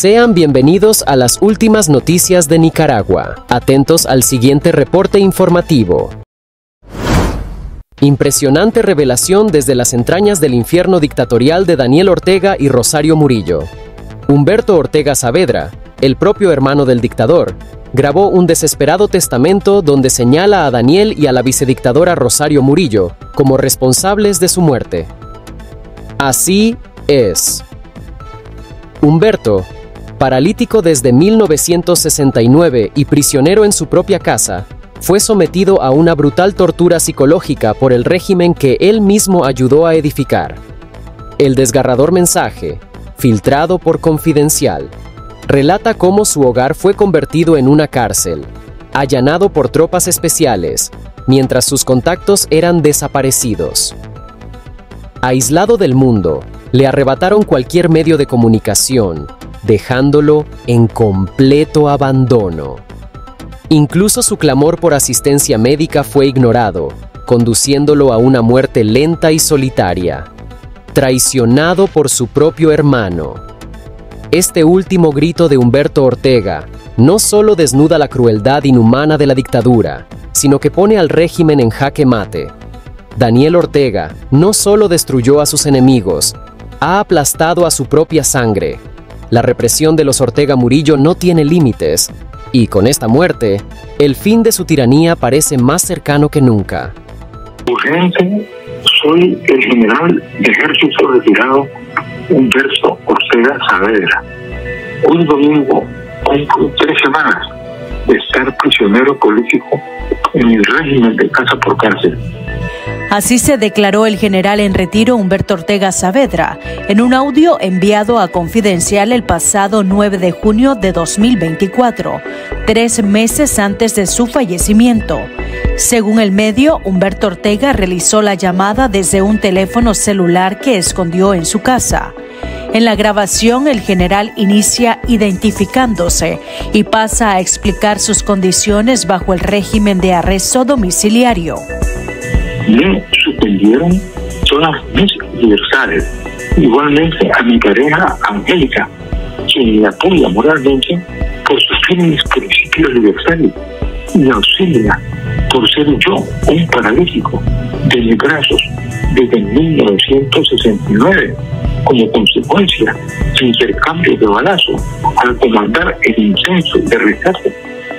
Sean bienvenidos a las últimas noticias de Nicaragua. Atentos al siguiente reporte informativo. Impresionante revelación desde las entrañas del infierno dictatorial de Daniel Ortega y Rosario Murillo. Humberto Ortega Saavedra, el propio hermano del dictador, grabó un desesperado testamento donde señala a Daniel y a la vicedictadora Rosario Murillo como responsables de su muerte. Así es. Humberto, paralítico desde 1969 y prisionero en su propia casa, fue sometido a una brutal tortura psicológica por el régimen que él mismo ayudó a edificar. El desgarrador mensaje, filtrado por Confidencial, relata cómo su hogar fue convertido en una cárcel, allanado por tropas especiales, mientras sus contactos eran desaparecidos. Aislado del mundo, le arrebataron cualquier medio de comunicación, dejándolo en completo abandono. Incluso su clamor por asistencia médica fue ignorado, conduciéndolo a una muerte lenta y solitaria, traicionado por su propio hermano. Este último grito de Humberto Ortega no solo desnuda la crueldad inhumana de la dictadura, sino que pone al régimen en jaque mate. Daniel Ortega no solo destruyó a sus enemigos, ha aplastado a su propia sangre. La represión de los Ortega Murillo no tiene límites, y con esta muerte, el fin de su tiranía parece más cercano que nunca. Urgente, soy el general de ejército retirado Humberto Ortega Saavedra. Hoy domingo cumplo tres semanas de estar prisionero político en el régimen de casa por cárcel. Así se declaró el general en retiro Humberto Ortega Saavedra en un audio enviado a Confidencial el pasado 9 de junio de 2024, tres meses antes de su fallecimiento. Según el medio, Humberto Ortega realizó la llamada desde un teléfono celular que escondió en su casa. En la grabación, el general inicia identificándose y pasa a explicar sus condiciones bajo el régimen de arresto domiciliario me suspendieron todas mis libertades. Igualmente a mi pareja Angélica, quien me apoya moralmente por sus firmes principios libertarios y auxilia por ser yo un paralítico de mis brazos desde 1969 como consecuencia de intercambio de balazo al comandar el intenso de rescate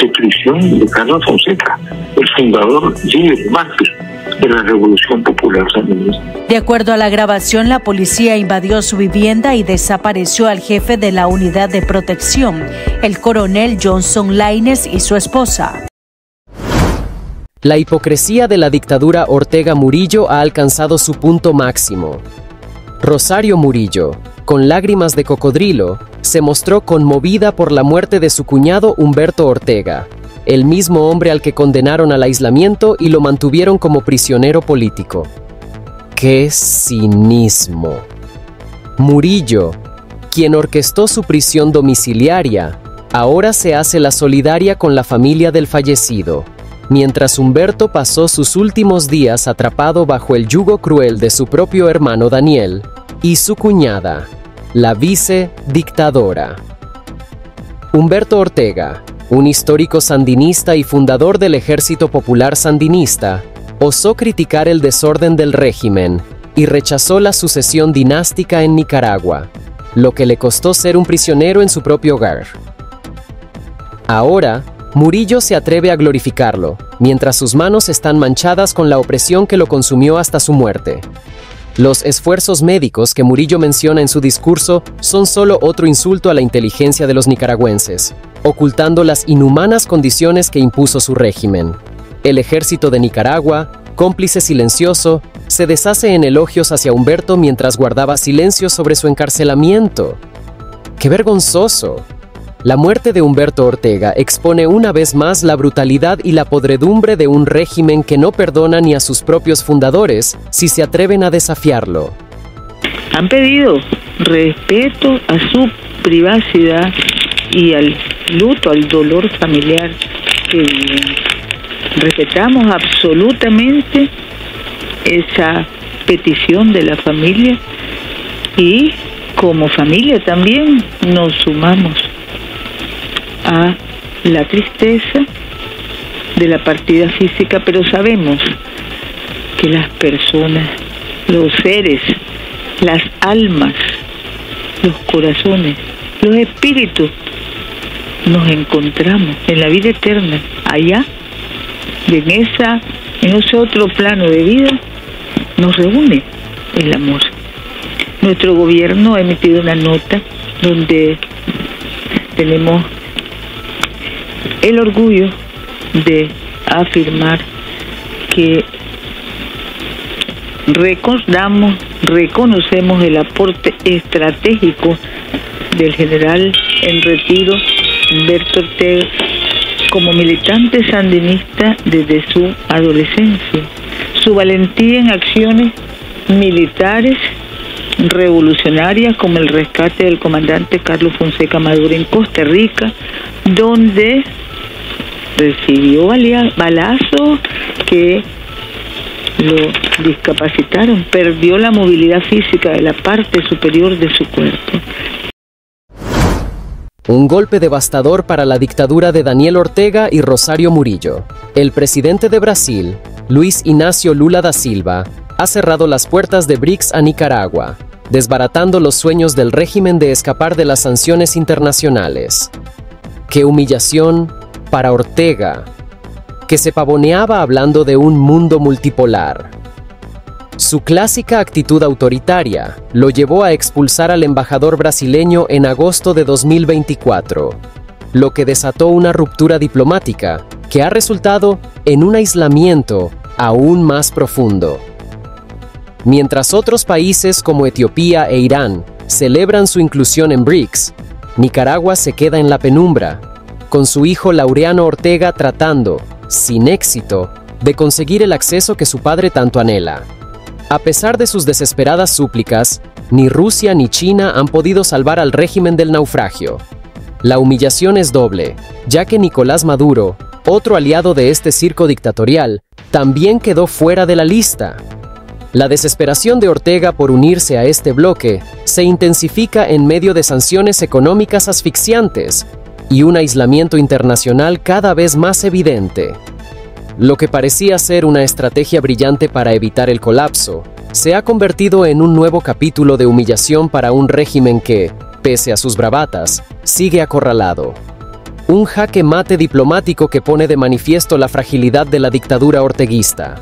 de prisión de Carlos Fonseca, el fundador líder mártir de la Revolución Popular Sandinista. De acuerdo a la grabación, la policía invadió su vivienda y desapareció al jefe de la unidad de protección, el coronel Johnson Laines y su esposa. La hipocresía de la dictadura Ortega Murillo ha alcanzado su punto máximo. Rosario Murillo, con lágrimas de cocodrilo, se mostró conmovida por la muerte de su cuñado Humberto Ortega, el mismo hombre al que condenaron al aislamiento y lo mantuvieron como prisionero político. ¡Qué cinismo! Murillo, quien orquestó su prisión domiciliaria, ahora se hace la solidaria con la familia del fallecido, mientras Humberto pasó sus últimos días atrapado bajo el yugo cruel de su propio hermano Daniel y su cuñada, la vice dictadora. Humberto Ortega, un histórico sandinista y fundador del Ejército Popular Sandinista, osó criticar el desorden del régimen y rechazó la sucesión dinástica en Nicaragua, lo que le costó ser un prisionero en su propio hogar. Ahora, Murillo se atreve a glorificarlo, mientras sus manos están manchadas con la opresión que lo consumió hasta su muerte. Los esfuerzos médicos que Murillo menciona en su discurso son solo otro insulto a la inteligencia de los nicaragüenses, ocultando las inhumanas condiciones que impuso su régimen. El ejército de Nicaragua, cómplice silencioso, se deshace en elogios hacia Humberto mientras guardaba silencio sobre su encarcelamiento. ¡Qué vergonzoso! La muerte de Humberto Ortega expone una vez más la brutalidad y la podredumbre de un régimen que no perdona ni a sus propios fundadores si se atreven a desafiarlo. Han pedido respeto a su privacidad y al luto, al dolor familiar que Respetamos absolutamente esa petición de la familia y como familia también nos sumamos a la tristeza de la partida física, pero sabemos que las personas, los seres, las almas, los corazones, los espíritus, nos encontramos en la vida eterna, allá, en esa, en ese otro plano de vida, nos reúne el amor. Nuestro gobierno ha emitido una nota donde tenemos el orgullo de afirmar que recordamos, reconocemos el aporte estratégico del general en retiro Humberto Ortega como militante sandinista desde su adolescencia. Su valentía en acciones militares revolucionarias como el rescate del comandante Carlos Fonseca Maduro en Costa Rica, donde recibió balazos que lo discapacitaron, perdió la movilidad física de la parte superior de su cuerpo. Un golpe devastador para la dictadura de Daniel Ortega y Rosario Murillo. El presidente de Brasil, Luis Ignacio Lula da Silva, ha cerrado las puertas de BRICS a Nicaragua, desbaratando los sueños del régimen de escapar de las sanciones internacionales. ¡Qué humillación para Ortega, que se pavoneaba hablando de un mundo multipolar! Su clásica actitud autoritaria lo llevó a expulsar al embajador brasileño en agosto de 2024, lo que desató una ruptura diplomática que ha resultado en un aislamiento aún más profundo. Mientras otros países como Etiopía e Irán celebran su inclusión en BRICS, Nicaragua se queda en la penumbra, con su hijo Laureano Ortega tratando, sin éxito, de conseguir el acceso que su padre tanto anhela. A pesar de sus desesperadas súplicas, ni Rusia ni China han podido salvar al régimen del naufragio. La humillación es doble, ya que Nicolás Maduro, otro aliado de este circo dictatorial, también quedó fuera de la lista. La desesperación de Ortega por unirse a este bloque se intensifica en medio de sanciones económicas asfixiantes y un aislamiento internacional cada vez más evidente. Lo que parecía ser una estrategia brillante para evitar el colapso, se ha convertido en un nuevo capítulo de humillación para un régimen que, pese a sus bravatas, sigue acorralado. Un jaque mate diplomático que pone de manifiesto la fragilidad de la dictadura orteguista.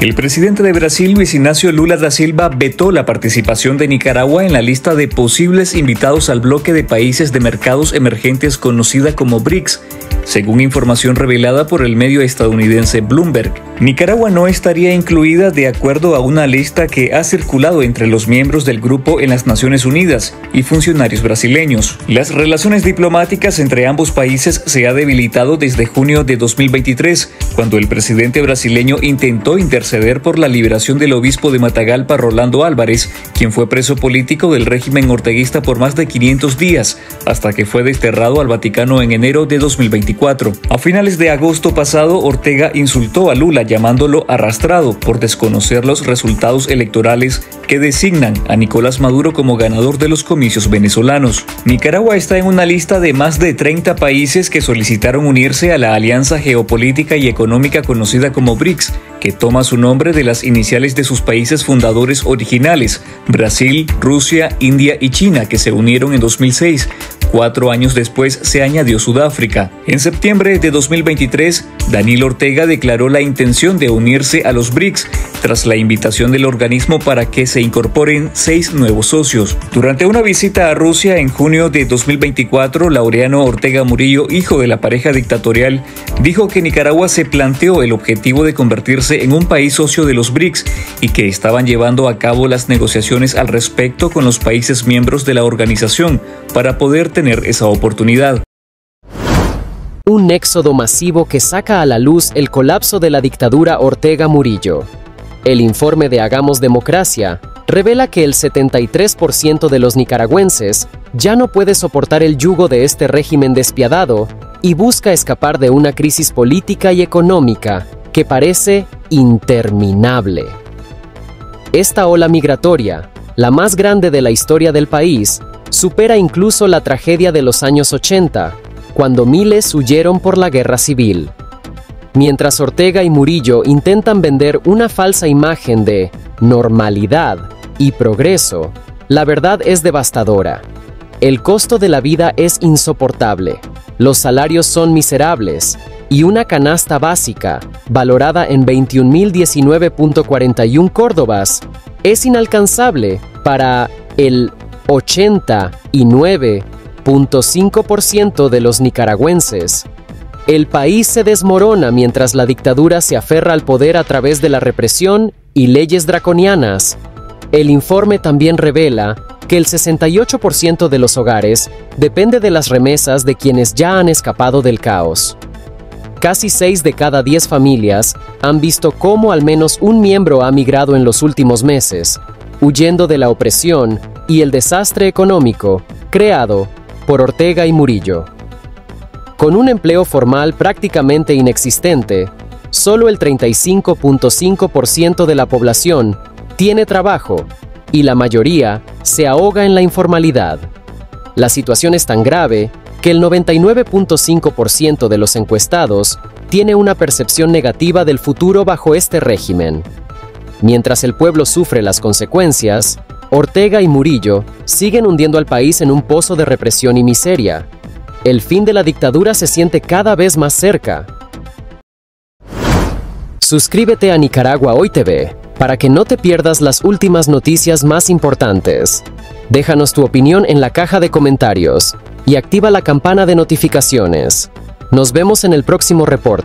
El presidente de Brasil, Luis Ignacio Lula da Silva, vetó la participación de Nicaragua en la lista de posibles invitados al bloque de países de mercados emergentes conocida como BRICS, según información revelada por el medio estadounidense Bloomberg. Nicaragua no estaría incluida de acuerdo a una lista que ha circulado entre los miembros del grupo en las Naciones Unidas y funcionarios brasileños. Las relaciones diplomáticas entre ambos países se ha debilitado desde junio de 2023, cuando el presidente brasileño intentó interceder por la liberación del obispo de Matagalpa, Rolando Álvarez, quien fue preso político del régimen orteguista por más de 500 días, hasta que fue desterrado al Vaticano en enero de 2024. A finales de agosto pasado, Ortega insultó a Lula llamándolo arrastrado por desconocer los resultados electorales que designan a Nicolás Maduro como ganador de los comicios venezolanos. Nicaragua está en una lista de más de 30 países que solicitaron unirse a la alianza geopolítica y económica conocida como BRICS, que toma su nombre de las iniciales de sus países fundadores originales, Brasil, Rusia, India y China, que se unieron en 2006. Cuatro años después se añadió Sudáfrica. En septiembre de 2023, Daniel Ortega declaró la intención de unirse a los BRICS tras la invitación del organismo para que se incorporen seis nuevos socios. Durante una visita a Rusia en junio de 2024, Laureano Ortega Murillo, hijo de la pareja dictatorial, dijo que Nicaragua se planteó el objetivo de convertirse en un país socio de los BRICS y que estaban llevando a cabo las negociaciones al respecto con los países miembros de la organización para poder tener esa oportunidad. Un éxodo masivo que saca a la luz el colapso de la dictadura Ortega Murillo. El informe de Hagamos Democracia revela que el 73% de los nicaragüenses ya no puede soportar el yugo de este régimen despiadado y busca escapar de una crisis política y económica que parece interminable. Esta ola migratoria la más grande de la historia del país, supera incluso la tragedia de los años 80, cuando miles huyeron por la guerra civil. Mientras Ortega y Murillo intentan vender una falsa imagen de normalidad y progreso, la verdad es devastadora. El costo de la vida es insoportable, los salarios son miserables y una canasta básica, valorada en 21.019.41 córdobas, es inalcanzable para el 89.5% de los nicaragüenses. El país se desmorona mientras la dictadura se aferra al poder a través de la represión y leyes draconianas. El informe también revela que el 68% de los hogares depende de las remesas de quienes ya han escapado del caos. Casi 6 de cada 10 familias han visto cómo al menos un miembro ha migrado en los últimos meses, huyendo de la opresión y el desastre económico creado por Ortega y Murillo. Con un empleo formal prácticamente inexistente, solo el 35.5% de la población tiene trabajo y la mayoría se ahoga en la informalidad. La situación es tan grave que el 99.5% de los encuestados tiene una percepción negativa del futuro bajo este régimen. Mientras el pueblo sufre las consecuencias, Ortega y Murillo siguen hundiendo al país en un pozo de represión y miseria, el fin de la dictadura se siente cada vez más cerca. Suscríbete a Nicaragua Hoy TV para que no te pierdas las últimas noticias más importantes. Déjanos tu opinión en la caja de comentarios y activa la campana de notificaciones. Nos vemos en el próximo reporte.